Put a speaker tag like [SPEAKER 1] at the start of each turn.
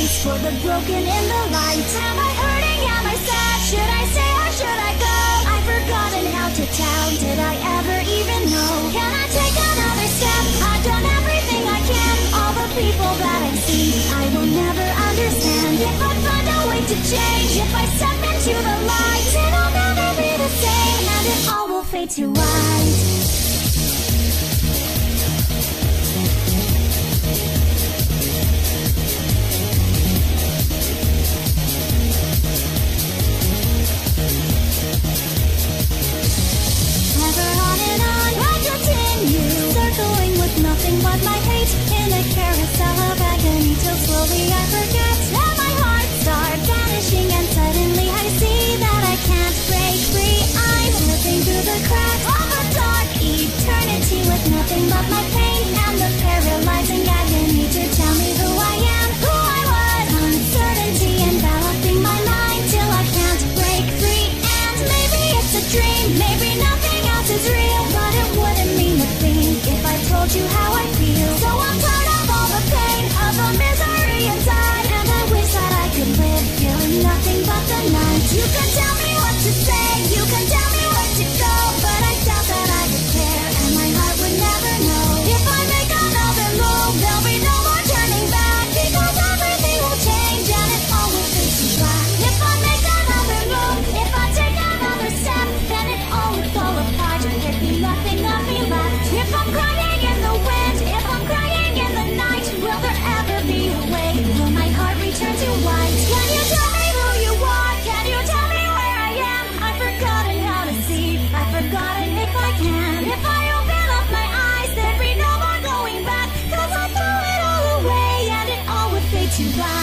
[SPEAKER 1] fight for the broken in the light. Am I hurting? Am I sad? Should I stay or should I go? I've forgotten how to tell. Did I ever even know? Can I take another step? I've done everything I can. All the people that I've seen, I will never understand. If I find a way to change, if I step into the light, it'll never be the same, and it all will fade to white. Nothing but my hate. In a carousel of agony Till slowly I forget. That my heart start vanishing And suddenly I see that I can't break free. I'm slipping through the cracks Of a dark eternity With nothing but my You can tell ciudad.